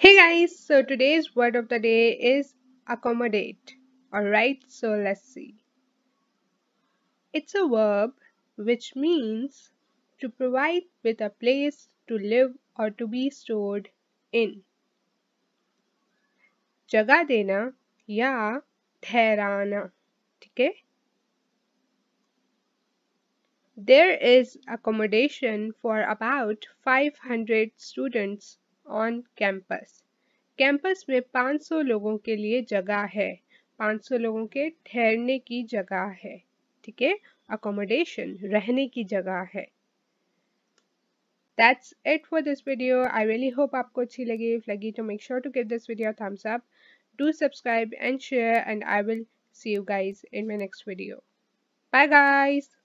Hey guys, so today's word of the day is accommodate. Alright, so let's see. It's a verb which means to provide with a place to live or to be stored in. जगह देना या ठहराना ठीक है There is accommodation for about 500 students on campus. Campus में 500 लोगों के लिए जगह है 500 लोगों के ठहरने की जगह है ठीक है अकोमोडेशन रहने की जगह है That's it for this video. I really hope आपको अच्छी लगी. If लगी तो make sure to give this video a thumbs up. Do subscribe and share and I will see you guys in my next video. Bye guys.